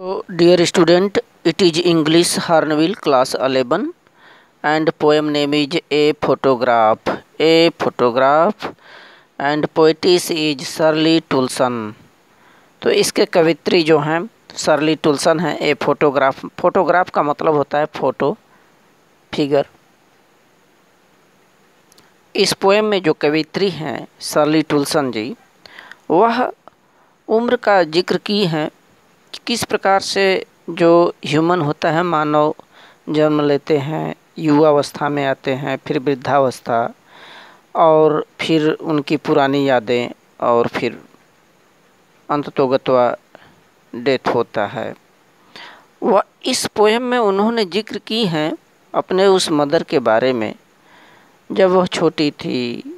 So, dear student, it is English Harnville class 11 and poem name is A Photograph. A Photograph and poetess is Shirley Tulson. तो इसके कवित्री जो हैं सरली टुल्सन है a photograph photograph का मतलब होता है फ़ोटो फिगर इस पोएम में जो कवित्री हैं सरली टुल्सन जी वह उम्र का ज़िक्र की है किस प्रकार से जो ह्यूमन होता है, मानव जन्म लेते हैं, युवावस्था में आते हैं, फिर वृद्धावस्था और फिर उनकी पुरानी यादें और फिर अंततोगत्वा डेथ होता है। वह इस पोएम में उन्होंने ज़िक्र की हैं अपने उस मदर के बारे में। जब वह छोटी थी,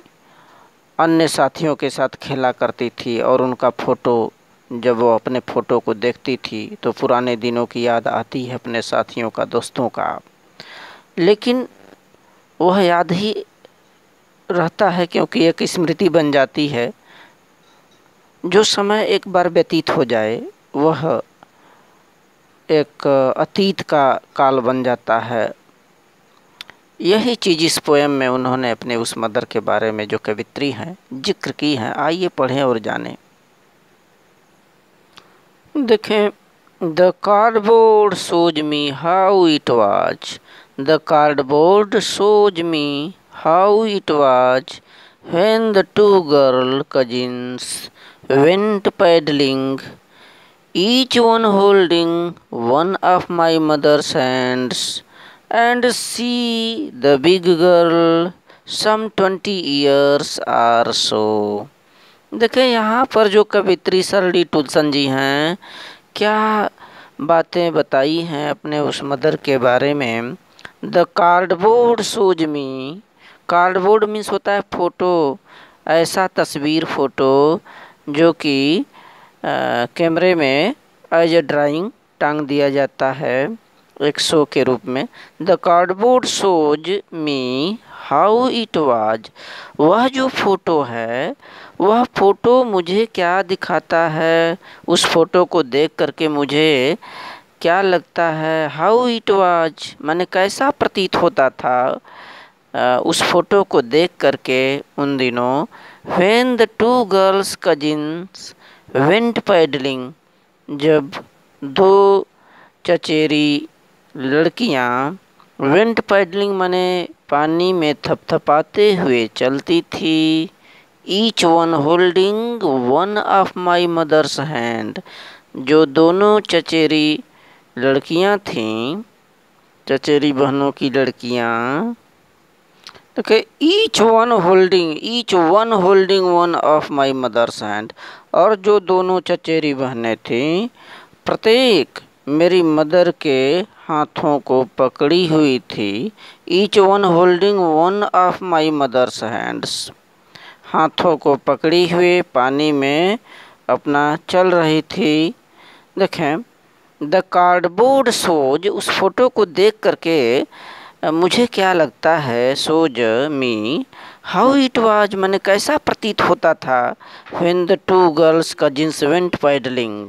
अन्य साथियों के साथ खेला करती थी और उनका फ़ोटो जब वो अपने फ़ोटो को देखती थी तो पुराने दिनों की याद आती है अपने साथियों का, दोस्तों का। लेकिन वह याद ही रहता है क्योंकि एक स्मृति बन जाती है। जो समय एक बार व्यतीत हो जाए, वह एक अतीत का काल बन जाता है। यही चीज़ इस पोएम में उन्होंने अपने उस मदर के बारे में जो कवित्री हैं, ज़िक्र की हैं। आइए पढ़ें और जानें। देखें the cardboard shows me how it was. The cardboard shows me how it was when the two girl cousins went paddling, each one holding one of my mother's hands, and see the big girl, some twenty years or so. देखें यहाँ पर जो कवित्री सरली टुलसन जी हैं, क्या बातें बताई हैं अपने उस मदर के बारे में? The cardboard shows me. Cardboard means होता है फ़ोटो, ऐसा तस्वीर फ़ोटो, जो कि कैमरे में एज ए ड्राइंग टांग दिया जाता है, एक शो के रूप में। The cardboard shows me how it was. वह जो फ़ोटो है, वह फ़ोटो मुझे क्या दिखाता है? उस फ़ोटो को देख करके मुझे क्या लगता है? How it was? मैंने कैसा प्रतीत होता था? उस फ़ोटो को देख करके उन दिनों when the two girls cousins went paddling जब दो चचेरी लड़कियाँ वेंट पैडलिंग माने पानी में थपथपाते हुए चलती थी। Each one holding one of my mother's hand जो दोनों चचेरी लड़कियाँ थीं, चचेरी बहनों की लड़कियाँ। देखिए each one holding each one holding one of my mother's hand और जो दोनों चचेरी बहनें थीं, प्रत्येक मेरी मदर के हाथों को पकड़ी हुई थी। Each one holding one of my mother's hands हाथों को पकड़ी हुए पानी में अपना चल रही थी। देखें द कार्डबोर्ड सोज उस फ़ोटो को देख करके, मुझे क्या लगता है, shows me how it was मैंने कैसा प्रतीत होता था। When the two girls cousins went paddling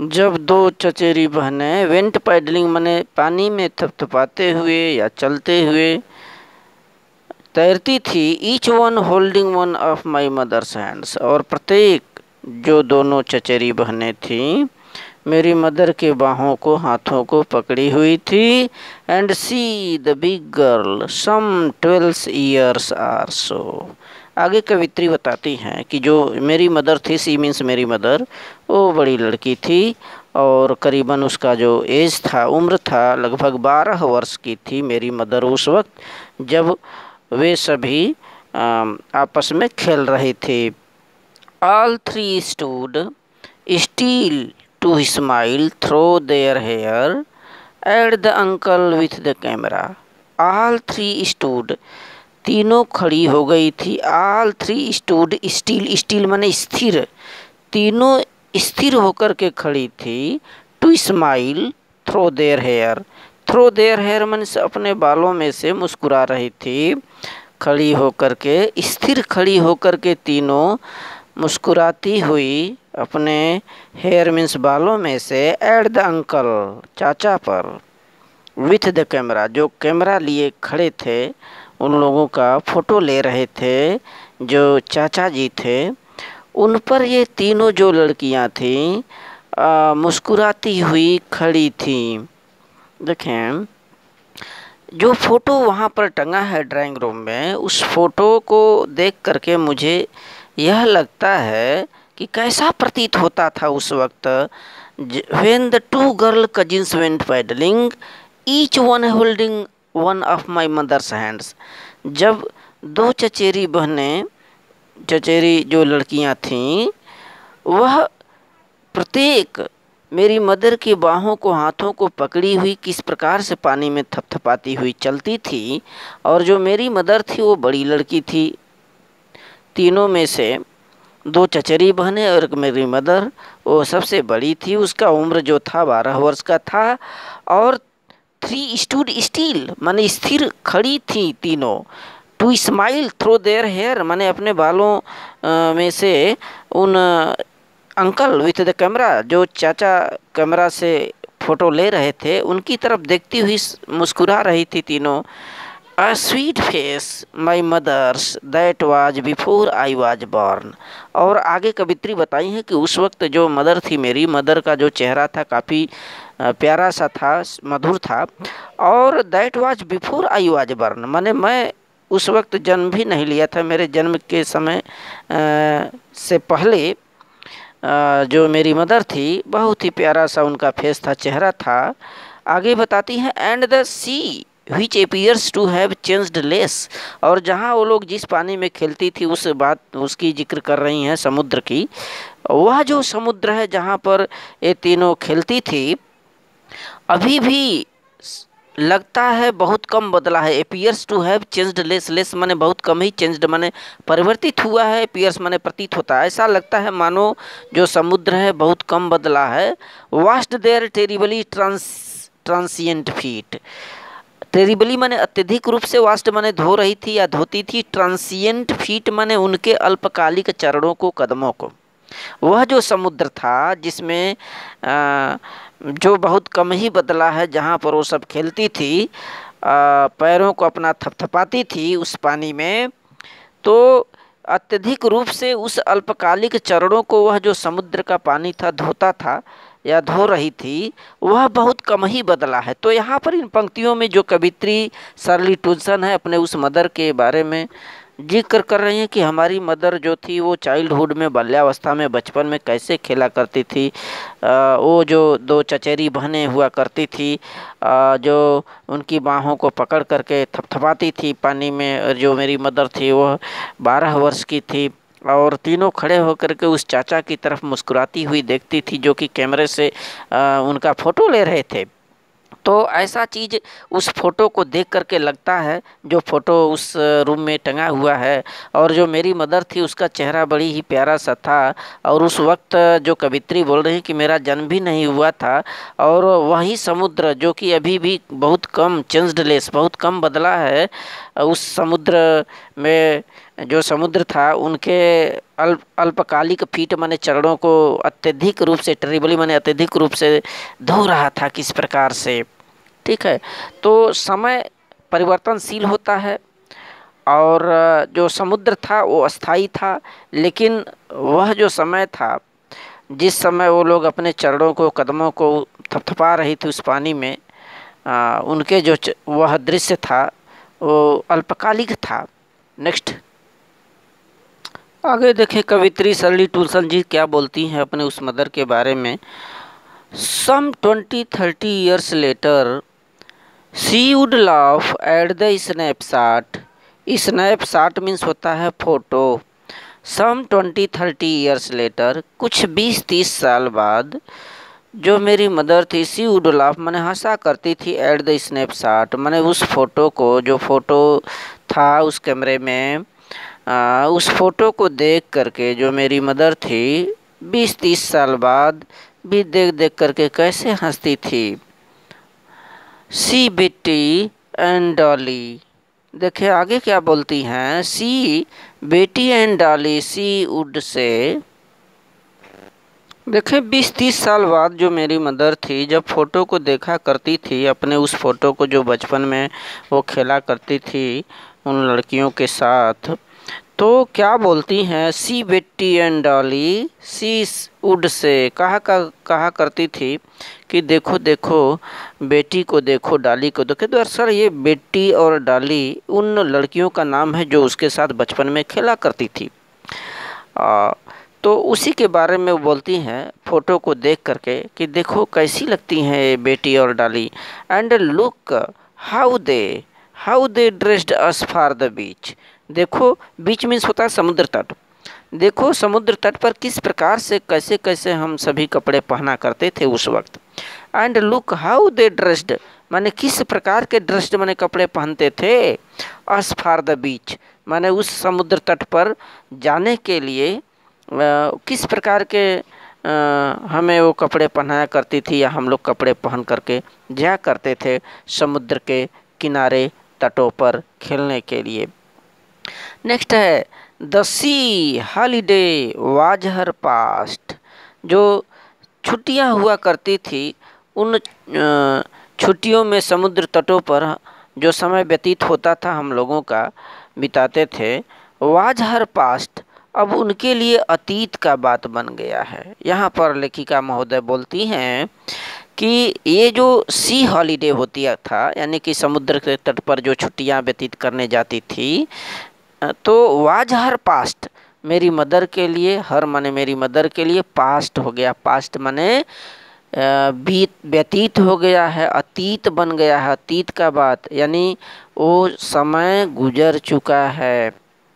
जब दो चचेरी बहनें वेंट पैडलिंग मैंने पानी में थपथपाते हुए या चलते हुए तैरती थी each one holding one of my mother's hands और प्रत्येक जो दोनों चचेरी बहनें थीं, मेरी मदर के बाहों को, हाथों को पकड़ी हुई थी and she the big girl some twelve years or so आगे कवित्री बताती हैं कि जो मेरी मदर थी, सी मीन्स मेरी मदर, वो बड़ी लड़की थी और करीबन उसका जो एज था, उम्र था, लगभग बारह वर्ष की थी मेरी मदर उस वक्त, जब वे सभी आपस में खेल रहे थे all three stood still to smile through their hair at the uncle with the camera. All three stood. तीनों खड़ी हो गई थी। All three stood still still माने स्थिर। तीनों स्थिर होकर के खड़ी थी। To smile through their hair through their hair मन से अपने बालों में से मुस्कुरा रही थी। खड़ी होकर के, स्थिर खड़ी होकर के तीनों मुस्कुराती हुई अपने हेयर मीन्स बालों में से एड द अंकल चाचा पर। विथ द कैमरा जो कैमरा लिए खड़े थे उन लोगों का फ़ोटो ले रहे थे, जो चाचा जी थे। उन पर ये तीनों जो लड़कियाँ थीं मुस्कुराती हुई खड़ी थीं। देखें, जो फ़ोटो वहाँ पर टंगा है ड्राइंग रूम में, उस फ़ोटो को देख करके मुझे यह लगता है कि कैसा प्रतीत होता था उस वक्त। When the two girl cousins went paddling each one holding one of my mother's hands जब दो चचेरी बहनें, चचेरी जो लड़कियाँ थीं, वह प्रत्येक मेरी मदर की बाहों को, हाथों को पकड़ी हुई किस प्रकार से पानी में थपथपाती हुई चलती थी और जो मेरी मदर थी, वो बड़ी लड़की थी। तीनों में से दो चचेरी बहनें और एक मेरी मदर, वो सबसे बड़ी थी। उसका उम्र जो था बारह वर्ष का था और थ्री स्टूड स्टील माने स्थिर खड़ी थी तीनों। To smile through their hair मैंने अपने बालों में से उन अंकल विथ द कैमरा जो चाचा कैमरा से फ़ोटो ले रहे थे, उनकी तरफ़ देखती हुई मुस्कुरा रही थी तीनों। A sweet face my mother's that was before I was born और आगे कवित्री बताई है कि उस वक्त जो मदर थी मेरी मदर का जो चेहरा था काफ़ी प्यारा सा था मधुर था। और that was before I was born. मैंने मैं उस वक्त जन्म भी नहीं लिया था। मेरे जन्म के समय आ, से पहले आ, जो मेरी मदर थी बहुत ही प्यारा सा उनका फेस था चेहरा था। आगे बताती हैं and the sea which appears to have changed less और जहाँ वो लोग जिस पानी में खेलती थी उस बात उसकी ज़िक्र कर रही हैं समुद्र की। वह जो समुद्र है जहाँ पर ये तीनों खेलती थी अभी भी लगता है बहुत कम बदला है। Appears to have changed less less माने बहुत कम ही चेंज्ड माने परिवर्तित हुआ है एपियर्स माने प्रतीत होता है। ऐसा लगता है, मानो जो समुद्र है, बहुत कम बदला है। Washed their terribly trans transient feet terribly माने अत्यधिक रूप से वास्ट माने धो रही थी या धोती थी ट्रांसियंट फीट माने उनके अल्पकालिक चरणों को, कदमों को। वह जो समुद्र था, जिसमें जो बहुत कम ही बदला है, जहाँ पर वो सब खेलती थी पैरों को अपना थपथपाती थी उस पानी में तो अत्यधिक रूप से उस अल्पकालिक चरणों को वह जो समुद्र का पानी था, धोता था या धो रही थी, वह बहुत कम ही बदला है। तो यहाँ पर इन पंक्तियों में जो कवित्री सरली टूसन है अपने उस मदर के बारे में ज़िक्र कर रही हैं कि हमारी मदर जो थी वो चाइल्डहुड में बाल्यावस्था में बचपन में कैसे खेला करती थी। आ, वो जो दो चचेरी बहनें हुआ करती थी आ, जो उनकी बाहों को पकड़ करके थपथपाती थी पानी में और जो मेरी मदर थी वह बारह वर्ष की थी और तीनों खड़े होकर के उस चाचा की तरफ़ मुस्कुराती हुई देखती थी जो कि कैमरे से आ, उनका फ़ोटो ले रहे थे। तो ऐसा चीज़ उस फ़ोटो को देख करके लगता है, जो फ़ोटो उस रूम में टंगा हुआ है। और जो मेरी मदर थी, उसका चेहरा बड़ी ही प्यारा सा था। और उस वक्त जो कवित्री बोल रही कि मेरा जन्म भी नहीं हुआ था, और वही समुद्र जो कि अभी भी बहुत कम चेंजलेस बहुत कम बदला है, उस समुद्र में जो समुद्र था उनके अल्प अल्पकालिक फीट माने चरणों को अत्यधिक रूप से टेरिबली माने अत्यधिक रूप से धो रहा था किस प्रकार से। ठीक है? तो समय परिवर्तनशील होता है और जो समुद्र था वो अस्थाई था लेकिन वह जो समय था जिस समय वो लोग अपने चरणों को कदमों को थपथपा रही थी उस पानी में आ, उनके जो वह दृश्य था वो अल्पकालिक था। नेक्स्ट आगे देखें, कवित्री सरली टूलसन जी क्या बोलती हैं अपने उस मदर के बारे में। Some twenty thirty years later she would laugh at the snapshot snapshot means होता है photo some twenty thirty years later कुछ बीस, तीस साल बाद, जो मेरी मदर थी सी वुड लाफ मैंने हंसा करती थी एट द स्नैपशॉट मैंने उस फ़ोटो को, जो फ़ोटो था उस कैमरे में आ, उस फ़ोटो को देख करके जो मेरी मदर थी बीस तीस साल बाद भी देख देख करके कैसे हंसती थी। सी बेटी एंड डॉली। देखिए आगे क्या बोलती हैं? सी बेटी and Dolly C would say. देखें बीस तीस साल बाद जो मेरी मदर थी जब फ़ोटो को देखा करती थी अपने उस फ़ोटो को जो बचपन में वो खेला करती थी उन लड़कियों के साथ तो क्या बोलती हैं? सी बेटी एंड डॉली सी उड से। कहा का कहा करती थी कि देखो देखो बेटी को देखो डाली को देखो। दरअसल ये बेटी और डाली उन लड़कियों का नाम है जो उसके साथ बचपन में खेला करती थी। आ, तो उसी के बारे में वो बोलती हैं फ़ोटो को देख करके कि देखो कैसी लगती हैं ये बेटी और डाली। And look how they how they dressed us for the beach. देखो बीच मीन्स होता है समुद्र तट। देखो समुद्र तट पर किस प्रकार से कैसे कैसे हम सभी कपड़े पहना करते थे उस वक्त। And look how they dressed माने किस प्रकार के ड्रेस्ड माने कपड़े पहनते थे। अस फार द बीच माने उस समुद्र तट पर जाने के लिए आ, किस प्रकार के आ, हमें वो कपड़े पहनाया करती थी या हम लोग कपड़े पहन करके जाया करते थे समुद्र के किनारे तटों पर खेलने के लिए। नेक्स्ट है, the sea holiday was her past जो छुट्टियाँ हुआ करती थी, उन छुट्टियों में समुद्र तटों पर जो समय व्यतीत होता था हम लोगों का, बिताते थे। वाज हर पास्ट अब उनके लिए अतीत का बात बन गया है। यहाँ पर लेखिका महोदय बोलती हैं कि ये जो सी हॉलीडे होती था, यानी कि समुद्र के तट पर जो छुट्टियाँ व्यतीत करने जाती थी तो वाज हर पास्ट। मेरी मदर के लिए, हर माने मेरी मदर के लिए पास्ट हो गया। पास्ट माने बीत, व्यतीत हो गया है, अतीत बन गया है। अतीत का बात, यानी वो समय गुजर चुका है।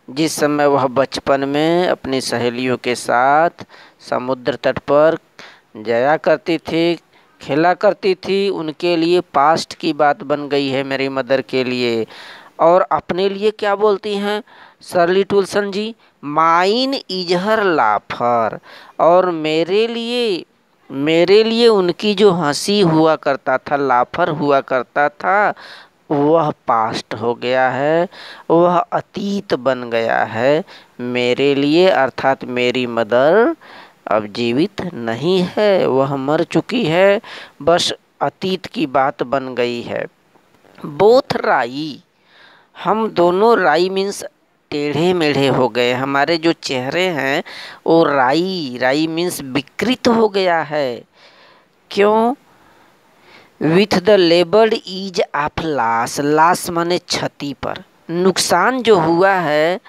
जिस समय वह बचपन में अपनी सहेलियों के साथ समुद्र तट पर जाया करती थी, खेला करती थी, उनके लिए पास्ट की बात बन गई है मेरी मदर के लिए। और अपने लिए क्या बोलती हैं? सरली टुलसन जी, माइन इजहर लाफर। और मेरे लिए मेरे लिए उनकी जो हँसी हुआ करता था, लाफर हुआ करता था, वह पास्ट हो गया है, वह अतीत बन गया है। मेरे लिए, अर्थात मेरी मदर, अब जीवित नहीं है, वह मर चुकी है, बस अतीत की बात बन गई है। बोथ राई हम दोनों राई मीन्स टेढ़े मेढ़े हो गए। हमारे जो चेहरे हैं, वो राई राई मीन्स विकृत हो गया है। क्यों? With the labour ease of loss loss माने क्षति पर। नुकसान जो हुआ है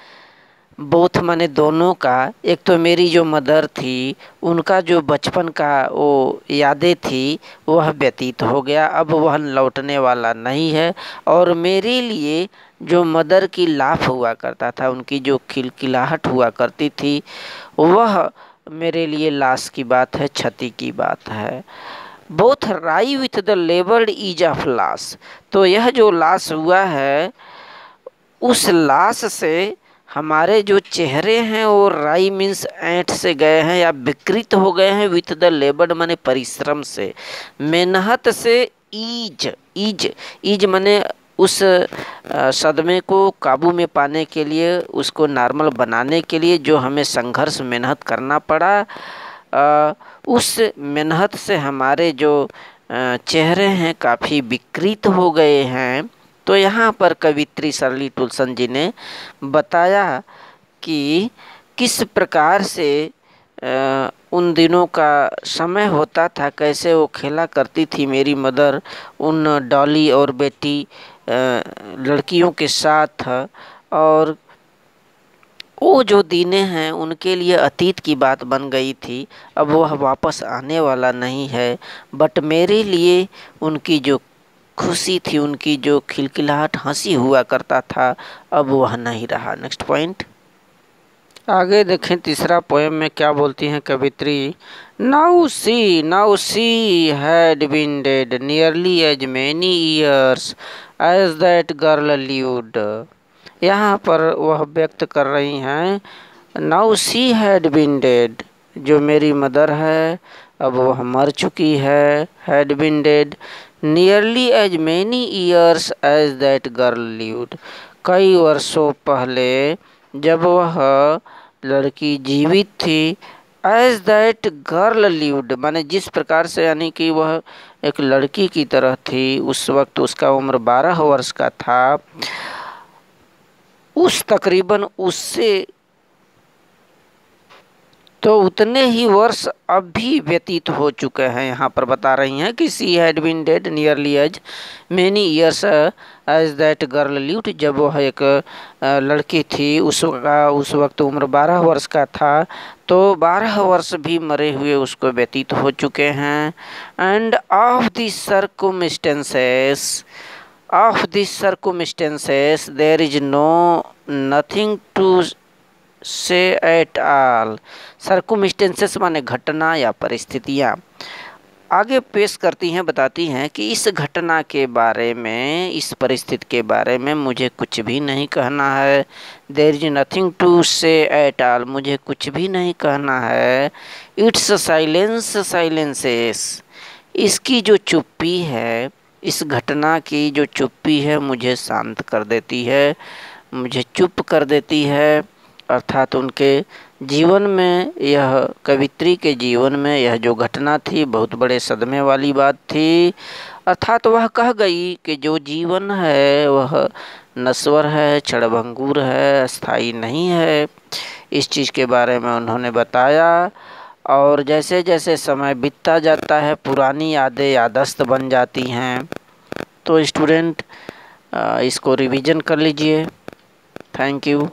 बोथ माने दोनों का। एक तो मेरी जो मदर थी, उनका जो बचपन का वो यादें थी, वह व्यतीत हो गया। अब वह लौटने वाला नहीं है और मेरे लिए जो मदर की लाफ हुआ करता था, उनकी जो खिलखिलाहट हुआ करती थी, वह मेरे लिए लाश की बात है, क्षति की बात है। Both wry with the laboured ease of loss. तो यह जो लाश हुआ है, उस लाश से हमारे जो चेहरे हैं वो राई मीन्स ऐंठ से गए हैं या विकृत हो गए हैं विथ द लेबर्ड माने परिश्रम से। मेहनत से ईज ईज ईज माने उस सदमे को काबू में पाने के लिए, उसको नॉर्मल बनाने के लिए जो हमें संघर्ष मेहनत करना पड़ा। उस मेहनत से हमारे जो चेहरे हैं काफ़ी विकृत हो गए हैं। तो यहाँ पर कवित्री सरली टुलसन जी ने बताया कि किस प्रकार से उन दिनों का समय होता था, कैसे वो खेला करती थी मेरी मदर, उन डॉली और बेटी लड़कियों के साथ। और वो जो दीने हैं, उनके लिए अतीत की बात बन गई थी। अब वह वापस आने वाला नहीं है, बट मेरे लिए उनकी जो खुशी थी उनकी, जो खिलखिलाहट, हँसी हुआ करता था, अब वह नहीं रहा। नेक्स्ट पॉइंट आगे देखें, तीसरा पोएम में क्या बोलती हैं कवित्री, now she now she had been dead nearly as many years as that girl lived यहाँ पर वह व्यक्त कर रही हैं, now she had been dead जो मेरी मदर है, अब वह मर चुकी है had been dead nearly as many years as that girl lived कई वर्षों पहले जब वह लड़की जीवित थी एज दैट गर्ल लिव्ड माने जिस प्रकार से यानी कि वह एक लड़की की तरह थी, उस वक्त उसका उम्र बारह वर्ष का था, उस तकरीबन उससे तो उतने ही वर्ष अब भी व्यतीत हो चुके हैं। यहाँ पर बता रही हैं कि she had been dead nearly as many years as that girl lived जब वह एक लड़की थी, उस उस वक्त उम्र बारह वर्ष का था तो बारह वर्ष भी मरे हुए उसको व्यतीत हो चुके हैं। And of this circumstances of this circumstances there is no nothing to say at all circumstances माने घटना या परिस्थितियाँ। आगे पेश करती हैं, बताती हैं कि इस घटना के बारे में, इस परिस्थिति के बारे में मुझे कुछ भी नहीं कहना है। There is nothing to say at all मुझे कुछ भी नहीं कहना है। इट्स साइलेंस साइलेंसेस इसकी जो चुप्पी है, इस घटना की जो चुप्पी है, मुझे शांत कर देती है। मुझे चुप कर देती है। अर्थात उनके जीवन में, यह कवित्री के जीवन में, यह जो घटना थी, बहुत बड़े सदमे वाली बात थी। अर्थात वह कह गई कि जो जीवन है, वह नश्वर है, क्षणभंगुर है स्थायी नहीं है। इस चीज़ के बारे में उन्होंने बताया और जैसे जैसे समय बीतता जाता है, पुरानी यादें यादस्त बन जाती हैं। तो स्टूडेंट इसको रिवीजन कर लीजिए। Thank you.